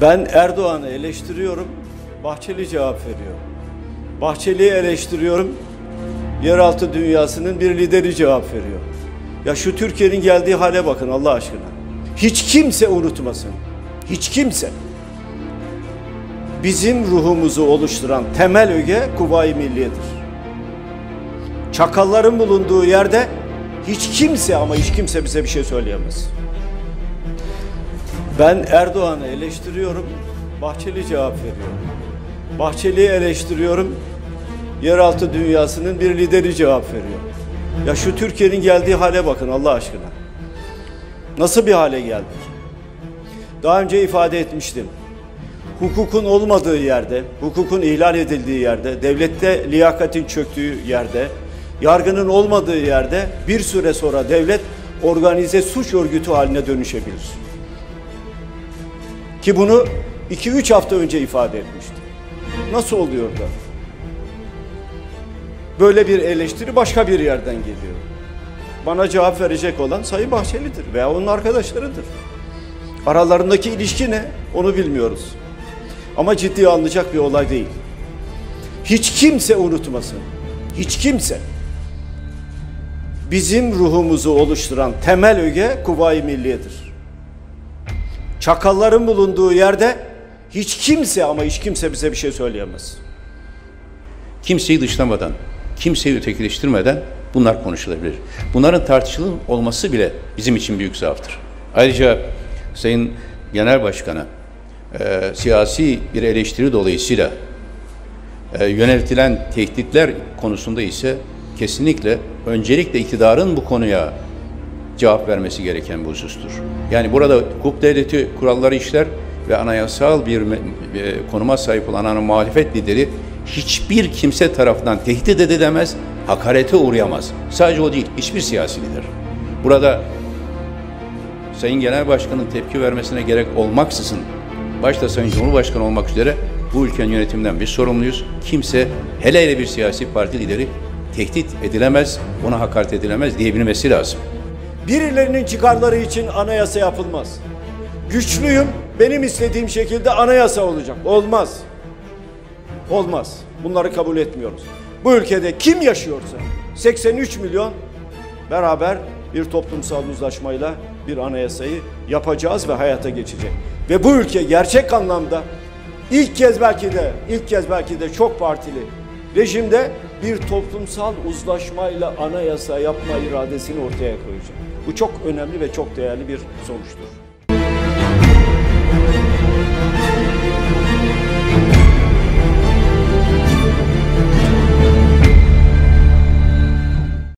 Ben Erdoğan'ı eleştiriyorum, Bahçeli cevap veriyor. Bahçeli'yi eleştiriyorum, yeraltı dünyasının bir lideri cevap veriyor. Ya şu Türkiye'nin geldiği hale bakın Allah aşkına. Hiç kimse unutmasın. Hiç kimse. Bizim ruhumuzu oluşturan temel öge Kuvayi Milliye'dir. Çakalların bulunduğu yerde hiç kimse ama hiç kimse bize bir şey söyleyemez. Ben Erdoğan'ı eleştiriyorum, Bahçeli cevap veriyor. Bahçeli'yi eleştiriyorum, yeraltı dünyasının bir lideri cevap veriyor. Ya şu Türkiye'nin geldiği hale bakın Allah aşkına. Nasıl bir hale geldik? Daha önce ifade etmiştim. Hukukun olmadığı yerde, hukukun ihlal edildiği yerde, devlette liyakatin çöktüğü yerde, yargının olmadığı yerde bir süre sonra devlet organize suç örgütü haline dönüşebilir. Ki bunu 2-3 hafta önce ifade etmiştim. Nasıl oluyor da? Böyle bir eleştiri başka bir yerden geliyor. Bana cevap verecek olan Sayın Bahçeli'dir veya onun arkadaşlarıdır. Aralarındaki ilişki ne? Onu bilmiyoruz. Ama ciddiye alınacak bir olay değil. Hiç kimse unutmasın. Hiç kimse. Bizim ruhumuzu oluşturan temel öge Kuvayi Milliye'dir. Çakalların bulunduğu yerde hiç kimse ama hiç kimse bize bir şey söyleyemez. Kimseyi dışlamadan, kimseyi ötekileştirmeden bunlar konuşulabilir. Bunların tartışılır olması bile bizim için büyük zaaftır. Ayrıca Sayın Genel Başkan'a e, siyasi bir eleştiri dolayısıyla e, yöneltilen tehditler konusunda ise kesinlikle öncelikle iktidarın bu konuya cevap vermesi gereken bir husustur. Yani burada hukuk devleti kuralları işler ve anayasal bir e, konuma sahip olan ana muhalefet lideri hiçbir kimse tarafından tehdit edilemez, hakarete uğrayamaz. Sadece o değil, hiçbir siyasi lider. Burada Sayın Genel Başkan'ın tepki vermesine gerek olmaksızın, başta Sayın Cumhurbaşkanı olmak üzere bu ülkenin yönetiminden biz sorumluyuz. Kimse, hele hele bir siyasi parti lideri tehdit edilemez, ona hakaret edilemez diyebilmesi lazım. Birilerinin çıkarları için anayasa yapılmaz. Güçlüyüm, benim istediğim şekilde anayasa olacak. Olmaz. Olmaz. Bunları kabul etmiyoruz. Bu ülkede kim yaşıyorsa 83 milyon beraber bir toplumsal uzlaşmayla bir anayasayı yapacağız ve hayata geçecek. Ve bu ülke gerçek anlamda ilk kez belki de ilk kez belki de çok partili rejimde bir toplumsal uzlaşmayla anayasa yapma iradesini ortaya koyacak. Bu çok önemli ve çok değerli bir sonuçtur.